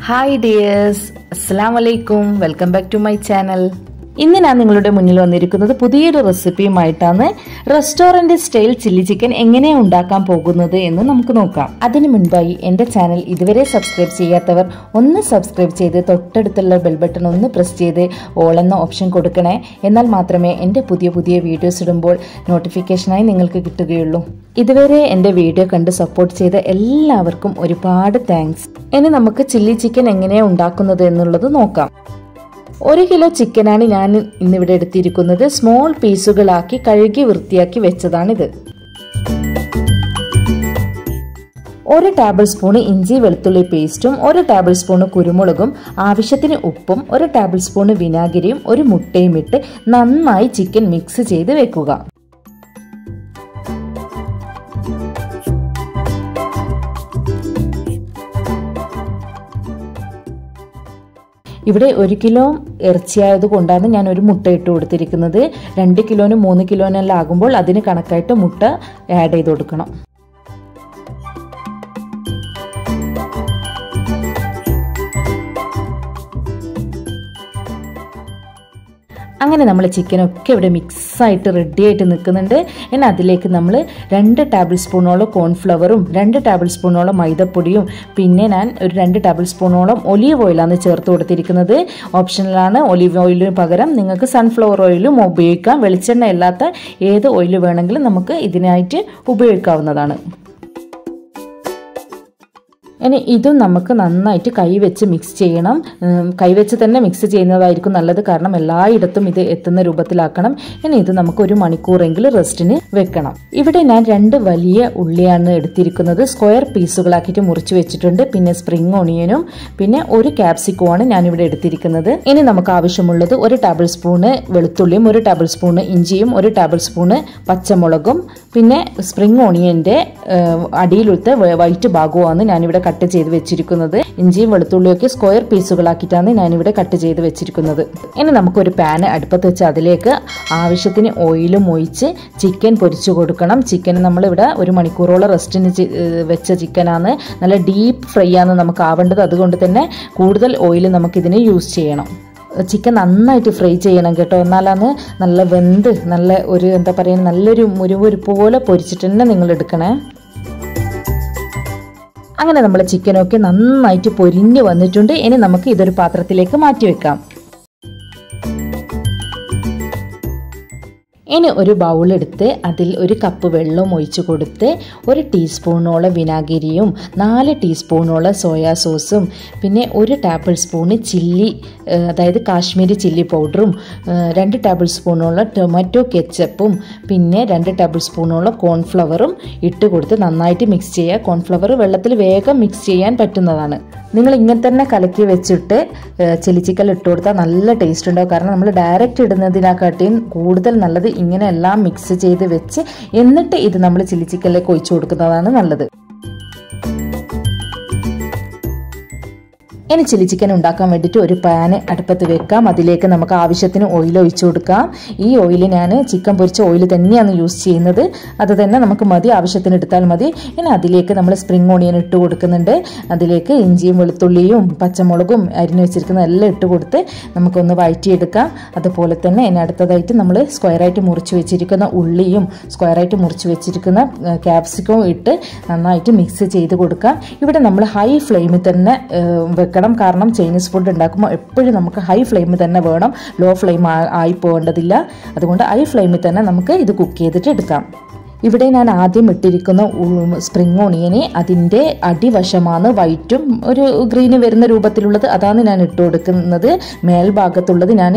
Hi dears അസ്സാം വലൈക്കും welcome back to my channel ഇന്ന് ഞാൻ നിങ്ങളുടെ മുന്നിൽ വന്നിരിക്കുന്നത് പുതിയൊരു റെസിപ്പിയുമായിട്ടാണ്. റെസ്റ്റോറന്റ് സ്റ്റൈൽ ചില്ലി ചിക്കൻ എങ്ങനെ ഉണ്ടാക്കാൻ പോകുന്നത് എന്ന് നമുക്ക് നോക്കാം. അതിനു മുൻപായി എന്റെ ചാനൽ ഇതുവരെ സബ്സ്ക്രൈബ് ചെയ്യാത്തവർ ഒന്ന് സബ്സ്ക്രൈബ് ചെയ്ത് തൊട്ടടുത്തുള്ള ബെൽ ബട്ടൺ ഒന്ന് പ്രസ് ചെയ്ത് ഓൾ എന്ന ഓപ്ഷൻ കൊടുക്കണേ. എന്നാൽ മാത്രമേ എന്റെ പുതിയ പുതിയ വീഡിയോസ് ഇടുമ്പോൾ നോട്ടിഫിക്കേഷനായി നിങ്ങൾക്ക് കിട്ടുകയുള്ളൂ. ഇതുവരെ എന്റെ വീഡിയോ കണ്ട് സപ്പോർട്ട് ചെയ്ത എല്ലാവർക്കും ഒരുപാട് താങ്ക്സ്. ഇനി നമുക്ക് ചില്ലി ചിക്കൻ എങ്ങനെയാണ് ഉണ്ടാക്കുന്നത് എന്നുള്ളത് നോക്കാം. ഒരു കിലോ ചിക്കനാണ് ഞാൻ ഇന്നിവിടെ എടുത്തിരിക്കുന്നത്. സ്മോൾ പീസുകളാക്കി കഴുകി വൃത്തിയാക്കി വെച്ചതാണിത്. ഒരു ടേബിൾ സ്പൂൺ ഇഞ്ചി വെളുത്തുള്ളി പേസ്റ്റും ഒരു ടേബിൾ സ്പൂൺ കുരുമുളകും ആവശ്യത്തിന് ഉപ്പും ഒരു ടേബിൾ സ്പൂൺ വിനാഗിരിയും ഒരു മുട്ടയും ഇട്ട് നന്നായി ചിക്കൻ മിക്സ് ചെയ്ത് വെക്കുക. ഇവിടെ ഒരു കിലോ ഇറച്ചിയായത് കൊണ്ടാണ് ഞാൻ ഒരു മുട്ട ഇട്ട് കൊടുത്തിരിക്കുന്നത്. രണ്ട് കിലോനും മൂന്ന് കിലോനെല്ലാം ആകുമ്പോൾ അതിന് കണക്കായിട്ട് മുട്ട ആഡ് ചെയ്ത് കൊടുക്കണം. അങ്ങനെ നമ്മൾ ചിക്കനൊക്കെ ഇവിടെ മിക്സായിട്ട് റെഡി ആയിട്ട് നിൽക്കുന്നുണ്ട്. ഇനി അതിലേക്ക് നമ്മൾ രണ്ട് ടേബിൾ സ്പൂണോളം കോൺഫ്ലവറും രണ്ട് ടേബിൾ സ്പൂണോളം മൈദപ്പൊടിയും പിന്നെ ഞാൻ ഒരു രണ്ട് ടേബിൾ സ്പൂണോളം ഒലീവ് ഓയിലാണ് ചേർത്ത് കൊടുത്തിരിക്കുന്നത്. ഓപ്ഷനിലാണ് ഒലീവ് ഓയിലിന് പകരം നിങ്ങൾക്ക് സൺഫ്ലവർ ഓയിലും ഉപയോഗിക്കാം. വെളിച്ചെണ്ണ അല്ലാത്ത ഏത് ഓയിൽ വേണമെങ്കിലും നമുക്ക് ഇതിനായിട്ട് ഉപയോഗിക്കാവുന്നതാണ്. ഇനി ഇതും നമുക്ക് നന്നായിട്ട് കൈവച്ച് മിക്സ് ചെയ്യണം. കൈവച്ച് തന്നെ മിക്സ് ചെയ്യുന്നതായിരിക്കും നല്ലത്. കാരണം എല്ലായിടത്തും ഇത് എത്തുന്ന രൂപത്തിലാക്കണം. ഇനി ഇത് നമുക്ക് ഒരു മണിക്കൂറെങ്കിലും റെസ്റ്റിന് വെക്കണം. ഇവിടെ ഞാൻ രണ്ട് വലിയ ഉള്ളിയാണ് എടുത്തിരിക്കുന്നത്. സ്ക്വയർ പീസുകളാക്കിയിട്ട് മുറിച്ച് വെച്ചിട്ടുണ്ട്. പിന്നെ സ്പ്രിംഗ് ഓണിയനും പിന്നെ ഒരു ക്യാപ്സിക്കോമാണ് ഞാനിവിടെ എടുത്തിരിക്കുന്നത്. ഇനി നമുക്ക് ആവശ്യമുള്ളത് ഒരു ടേബിൾ സ്പൂണ് വെളുത്തുള്ളിയും ഒരു ടേബിൾ സ്പൂണ് ഇഞ്ചിയും ഒരു ടേബിൾ സ്പൂണ് പച്ചമുളകും പിന്നെ സ്പ്രിംഗ് ഓണിയന്റെ അടിയിലത്തെ വൈറ്റ് ഭാഗവുമാണ് ഞാനിവിടെ കട്ട് ചെയ്ത് വെച്ചിരിക്കുന്നത്. ഇഞ്ചിയും വെളുത്തുള്ളിയൊക്കെ സ്ക്വയർ പീസുകളാക്കിയിട്ടാണ് ഞാനിവിടെ കട്ട് ചെയ്ത് വെച്ചിരിക്കുന്നത്. ഇനി നമുക്കൊരു പാന് അടുപ്പത്ത് വെച്ച് അതിലേക്ക് ആവശ്യത്തിന് ഓയിലും ഒഴിച്ച് ചിക്കൻ പൊരിച്ചു കൊടുക്കണം. ചിക്കൻ നമ്മളിവിടെ ഒരു മണിക്കൂറോളം റെസ്റ്റിന് വെച്ച ചിക്കനാണ് നല്ല ഡീപ്പ് ഫ്രൈ ആണ് നമുക്ക് ആവേണ്ടത്. അതുകൊണ്ട് തന്നെ കൂടുതൽ ഓയിൽ നമുക്കിതിന് യൂസ് ചെയ്യണം. ചിക്കൻ നന്നായിട്ട് ഫ്രൈ ചെയ്യണം കേട്ടോ. എന്നാലാണ് നല്ല വെന്ത് നല്ല ഒരു എന്താ പറയുക നല്ലൊരു മുരുമുരുപ്പ് പോലെ പൊരിച്ചിട്ട് തന്നെ നിങ്ങൾ എടുക്കണേ. അങ്ങനെ നമ്മൾ ചിക്കനൊക്കെ നന്നായിട്ട് പൊരിഞ്ഞ് വന്നിട്ടുണ്ട്. ഇനി നമുക്ക് ഇതൊരു പാത്രത്തിലേക്ക് മാറ്റി വെക്കാം. ഇനി ഒരു ബൗളെടുത്ത് അതിൽ ഒരു കപ്പ് വെള്ളം ഒഴിച്ചു കൊടുത്ത് ഒരു ടീസ്പൂണോളം വിനാഗിരിയും നാല് ടീസ്പൂണോളം സോയാ സോസും പിന്നെ ഒരു ടേബിൾ സ്പൂണ് ചില്ലി അതായത് കാശ്മീരി ചില്ലി പൗഡറും രണ്ട് ടേബിൾ സ്പൂണോളം ടൊമാറ്റോ കെച്ചപ്പും പിന്നെ രണ്ട് ടേബിൾ സ്പൂണോളം കോൺഫ്ലവറും ഇട്ട് കൊടുത്ത് നന്നായിട്ട് മിക്സ് ചെയ്യുക. കോൺഫ്ലവർ വെള്ളത്തിൽ വേഗം മിക്സ് ചെയ്യാൻ പറ്റുന്നതാണ്. നിങ്ങൾ ഇങ്ങനെ തന്നെ കലക്കി വെച്ചിട്ട് ചില്ലി ചിക്കൻ ഇട്ട് കൊടുത്താൽ നല്ല ടേസ്റ്റ് ഉണ്ടാവും കാരണം നമ്മൾ ഡയറക്റ്റ് ഇടുന്നതിനെക്കാട്ടിയും കൂടുതൽ നല്ലത് ഇങ്ങനെ എല്ലാം മിക്സ് ചെയ്ത് വെച്ച് എന്നിട്ട് ഇത് നമ്മൾ ചില്ലി ചിക്കനിലേക്ക് ഒഴിച്ചു കൊടുക്കുന്നതാണ് നല്ലത്. ഇനി ചില്ലി ചിക്കൻ ഉണ്ടാക്കാൻ വേണ്ടിയിട്ട് ഒരു പാന് അടുപ്പത്ത് വെക്കാം. അതിലേക്ക് നമുക്ക് ആവശ്യത്തിന് ഓയിൽ ഒഴിച്ചു കൊടുക്കാം. ഈ ഓയിൽ ഞാൻ ചിക്കൻ പൊരിച്ച ഓയിൽ തന്നെയാണ് യൂസ് ചെയ്യുന്നത്. അത് തന്നെ നമുക്ക് മതി. ആവശ്യത്തിന് എടുത്താൽ മതി. ഇനി അതിലേക്ക് നമ്മൾ സ്പ്രിംഗ് ഓണിയൻ ഇട്ട് കൊടുക്കുന്നുണ്ട്. അതിലേക്ക് ഇഞ്ചിയും വെളുത്തുള്ളിയും പച്ചമുളകും അരിഞ്ഞു വെച്ചിരിക്കുന്ന എല്ലാം ഇട്ട് കൊടുത്ത് നമുക്കൊന്ന് വഴറ്റിയെടുക്കാം. അതുപോലെ തന്നെ ഇനി അടുത്തതായിട്ട് നമ്മൾ സ്ക്വയറായിട്ട് മുറിച്ച് വെച്ചിരിക്കുന്ന ഉള്ളിയും സ്ക്വയറായിട്ട് മുറിച്ച് വെച്ചിരിക്കുന്ന ക്യാപ്സിക്കവും ഇട്ട് നന്നായിട്ട് മിക്സ് ചെയ്ത് കൊടുക്കാം. ഇവിടെ നമ്മൾ ഹൈ ഫ്ലെയിമിൽ തന്നെ വെക്കണം. കാരണം ചൈനീസ് ഫുഡ് ഉണ്ടാക്കുമ്പോൾ എപ്പോഴും നമുക്ക് ഹൈ ഫ്ലെയിമിൽ തന്നെ വേണം. ലോ ഫ്ലെയിം ആയി പോകേണ്ടതില്ല അതുകൊണ്ട് ഹൈ ഫ്ലെയിമിൽ തന്നെ നമുക്ക് ഇത് കുക്ക് ചെയ്തിട്ട് എടുക്കാം. ഇവിടെ ഞാൻ ആദ്യം ഇട്ടിരിക്കുന്ന സ്പ്രിംഗ് ഓണിയനെ അതിന്റെ അടിവശമാണ് വൈറ്റും ഒരു ഗ്രീന് വരുന്ന രൂപത്തിലുള്ളത്. അതാണ് ഞാൻ ഇട്ട് കൊടുക്കുന്നത്. മേൽഭാഗത്തുള്ളത് ഞാൻ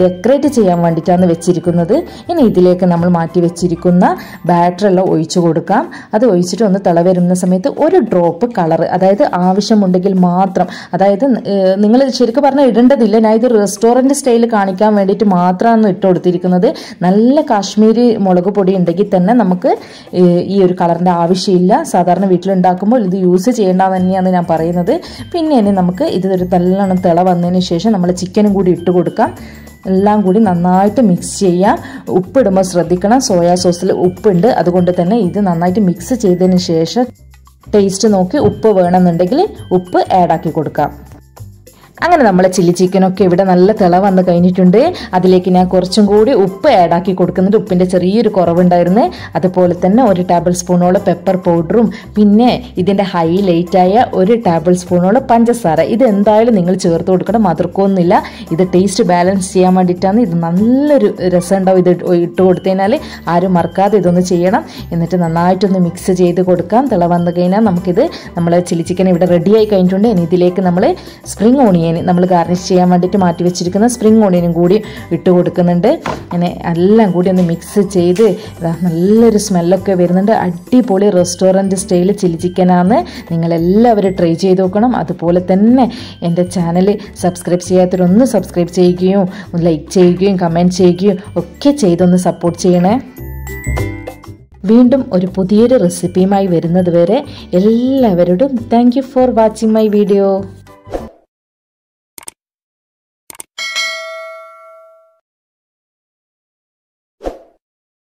ഡെക്കറേറ്റ് ചെയ്യാൻ വേണ്ടിയിട്ടാണ് വെച്ചിരിക്കുന്നത്. ഇനി ഇതിലേക്ക് നമ്മൾ മാറ്റി വെച്ചിരിക്കുന്ന ബാറ്ററെല്ലാം ഒഴിച്ചു കൊടുക്കാം. അത് ഒഴിച്ചിട്ട് ഒന്ന് തിള വരുന്ന സമയത്ത് ഒരു ഡ്രോപ്പ് കളർ അതായത് ആവശ്യമുണ്ടെങ്കിൽ മാത്രം അതായത് നിങ്ങൾ ശരിക്കും പറഞ്ഞാൽ ഇടേണ്ടതില്ല. ഞാൻ ഇത് റെസ്റ്റോറന്റ് സ്റ്റൈൽ കാണിക്കാൻ വേണ്ടിയിട്ട് മാത്രമാണ് ഇട്ട് കൊടുത്തിരിക്കുന്നത്. നല്ല കാശ്മീരി മുളക് പൊടി ഉണ്ടെങ്കിൽ തന്നെ നമുക്ക് ഈ ഒരു കളറിന്റെ ആവശ്യമില്ല. സാധാരണ വീട്ടിലുണ്ടാക്കുമ്പോൾ ഇത് യൂസ് ചെയ്യേണ്ടതെന്ന് തന്നെയാണ് ഞാൻ പറയുന്നത്. പിന്നെ ഇനി നമുക്ക് ഇത് ഒരു നല്ലോണം തിള വന്നതിന് ശേഷം നമ്മൾ ചിക്കനും കൂടി ഇട്ട് കൊടുക്കാം. എല്ലാം കൂടി നന്നായിട്ട് മിക്സ് ചെയ്യുക ഉപ്പിടുമ്പോൾ ശ്രദ്ധിക്കണം. സോയാ സോസിൽ ഉപ്പുണ്ട്. അതുകൊണ്ട് തന്നെ ഇത് നന്നായിട്ട് മിക്സ് ചെയ്തതിന് ശേഷം ടേസ്റ്റ് നോക്കി ഉപ്പ് വേണമെന്നുണ്ടെങ്കിൽ ഉപ്പ് ആഡാക്കി കൊടുക്കാം. അങ്ങനെ നമ്മളെ ചില്ലി ചിക്കനൊക്കെ ഇവിടെ നല്ല തിള വന്ന് കഴിഞ്ഞിട്ടുണ്ട്. അതിലേക്ക് ഞാൻ കുറച്ചും കൂടി ഉപ്പ് ആഡാക്കി കൊടുക്കുന്നുണ്ട്. ഉപ്പിന്റെ ചെറിയൊരു കുറവുണ്ടായിരുന്നു. അതുപോലെ തന്നെ ഒരു ടേബിൾ സ്പൂണോളം പെപ്പർ പൗഡറും പിന്നെ ഇതിന്റെ ഹൈലൈറ്റായ ഒരു ടേബിൾ സ്പൂണോളം പഞ്ചസാര. ഇത് എന്തായാലും നിങ്ങൾ ചേർത്ത് കൊടുക്കണം. മധുർക്കൊന്നുമില്ല ഇത് ടേസ്റ്റ് ബാലൻസ് ചെയ്യാൻ വേണ്ടിയിട്ടാണ്. ഇത് നല്ലൊരു രസം ഉണ്ടാവും. ഇത് ഇട്ട് കൊടുത്തതിനാൽ ആരും മറക്കാതെ ഇതൊന്ന് ചെയ്യണം. എന്നിട്ട് നന്നായിട്ടൊന്ന് മിക്സ് ചെയ്ത് കൊടുക്കാം. തിള വന്നു കഴിഞ്ഞാൽ നമുക്കിത് നമ്മൾ ചില്ലി ചിക്കൻ ഇവിടെ റെഡിയായി കഴിഞ്ഞിട്ടുണ്ട്. ഇനി ഇതിലേക്ക് നമ്മൾ സ്പ്രിങ് ഓണിയൻ നമ്മൾ ഗാർണിഷ് ചെയ്യാൻ വേണ്ടിയിട്ട് മാറ്റി വെച്ചിരിക്കുന്ന സ്പ്രിങ് ഓണിയനും കൂടി ഇട്ട് കൊടുക്കുന്നുണ്ട്. അങ്ങനെ എല്ലാം കൂടി ഒന്ന് മിക്സ് ചെയ്ത് നല്ലൊരു സ്മെല്ലൊക്കെ വരുന്നുണ്ട്. അടിപൊളി റെസ്റ്റോറന്റ് സ്റ്റൈൽ ചില്ലി ചിക്കനാണ് നിങ്ങളെല്ലാവരും ട്രൈ ചെയ്ത് നോക്കണം. അതുപോലെ തന്നെ എന്റെ ചാനൽ സബ്സ്ക്രൈബ് ചെയ്യാത്തവരൊന്ന് സബ്സ്ക്രൈബ് ചെയ്യുകയും ലൈക്ക് ചെയ്യുകയും കമന്റ് ചെയ്യുകയും ഒക്കെ ചെയ്തൊന്ന് സപ്പോർട്ട് ചെയ്യണേ. വീണ്ടും ഒരു പുതിയൊരു റെസിപ്പിയുമായി വരുന്നത് വരെ എല്ലാവരോടും thank for watching my video